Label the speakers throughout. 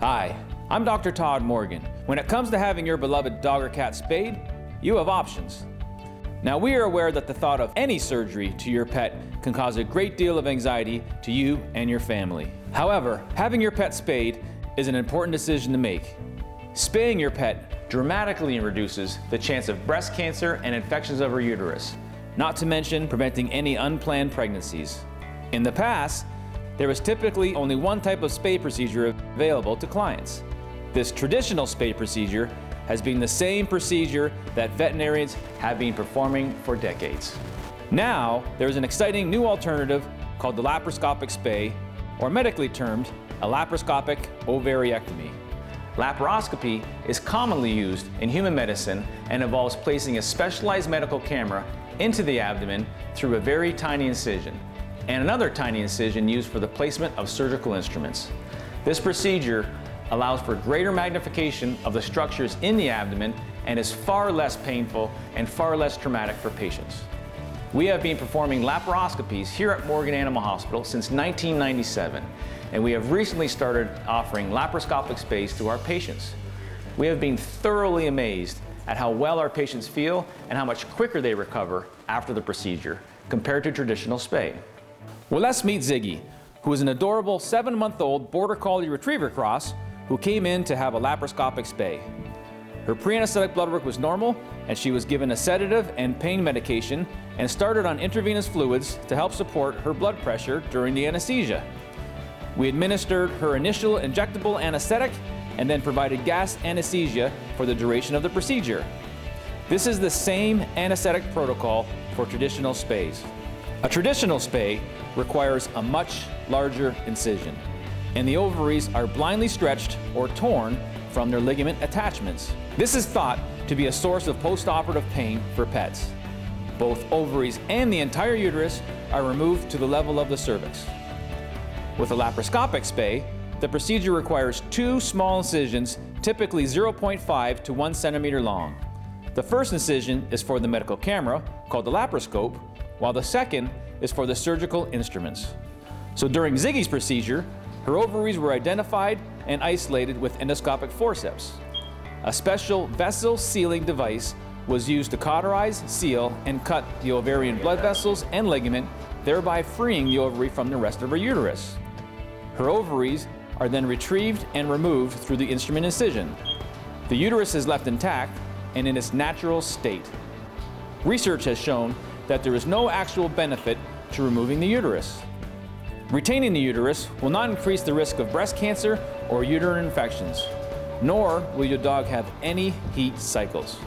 Speaker 1: Hi, I'm Dr. Todd Morgan. When it comes to having your beloved dog or cat spayed, you have options. Now, we are aware that the thought of any surgery to your pet can cause a great deal of anxiety to you and your family. However, having your pet spayed is an important decision to make. Spaying your pet dramatically reduces the chance of breast cancer and infections of her uterus, not to mention preventing any unplanned pregnancies. In the past, there was typically only one type of spay procedure available to clients. This traditional spay procedure has been the same procedure that veterinarians have been performing for decades. Now, there is an exciting new alternative called the laparoscopic spay, or medically termed a laparoscopic ovariectomy. Laparoscopy is commonly used in human medicine and involves placing a specialized medical camera into the abdomen through a very tiny incision, and another tiny incision used for the placement of surgical instruments. This procedure allows for greater magnification of the structures in the abdomen and is far less painful and far less traumatic for patients. We have been performing laparoscopies here at Morgan Animal Hospital since 1997, and we have recently started offering laparoscopic spays to our patients. We have been thoroughly amazed at how well our patients feel and how much quicker they recover after the procedure compared to traditional spay. Well, let's meet Ziggy, who is an adorable seven month old Border Collie Retriever cross who came in to have a laparoscopic spay. Her pre anesthetic blood work was normal, and she was given a sedative and pain medication and started on intravenous fluids to help support her blood pressure during the anesthesia. We administered her initial injectable anesthetic and then provided gas anesthesia for the duration of the procedure. This is the same anesthetic protocol for traditional spays. A traditional spay requires a much larger incision and the ovaries are blindly stretched or torn from their ligament attachments. This is thought to be a source of postoperative pain for pets. Both ovaries and the entire uterus are removed to the level of the cervix. With a laparoscopic spay, the procedure requires two small incisions, typically 0.5 to 1 centimeter long. The first incision is for the medical camera, called the laparoscope, while the second is for the surgical instruments. So during Ziggy's procedure, her ovaries were identified and isolated with endoscopic forceps. A special vessel sealing device was used to cauterize, seal, and cut the ovarian blood vessels and ligament, thereby freeing the ovary from the rest of her uterus. Her ovaries are then retrieved and removed through the instrument incision. The uterus is left intact and in its natural state. Research has shown that there is no actual benefit to removing the uterus. Retaining the uterus will not increase the risk of breast cancer or uterine infections, nor will your dog have any heat cycles.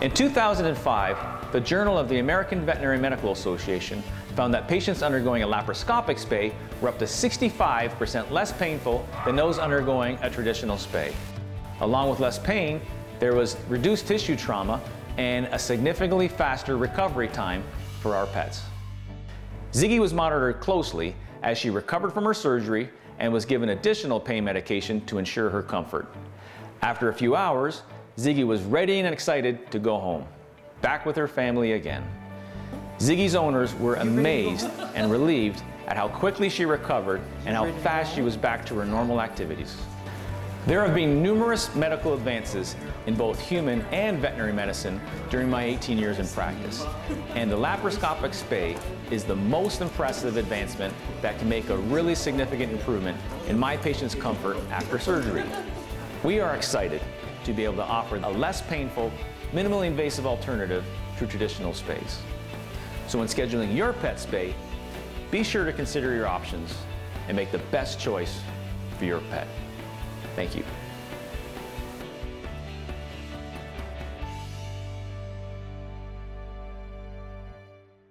Speaker 1: In 2005, the Journal of the American Veterinary Medical Association found that patients undergoing a laparoscopic spay were up to 65% less painful than those undergoing a traditional spay. Along with less pain, there was reduced tissue trauma and a significantly faster recovery time for our pets. Ziggy was monitored closely as she recovered from her surgery and was given additional pain medication to ensure her comfort. After a few hours, Ziggy was ready and excited to go home, back with her family again. Ziggy's owners were amazed and relieved at how quickly she recovered and how fast she was back to her normal activities. There have been numerous medical advances in both human and veterinary medicine during my 18 years in practice, and the laparoscopic spay is the most impressive advancement that can make a really significant improvement in my patient's comfort after surgery. We are excited to be able to offer a less painful, minimally invasive alternative to traditional spays. So when scheduling your pet spay, be sure to consider your options and make the best choice for your pet. Thank you.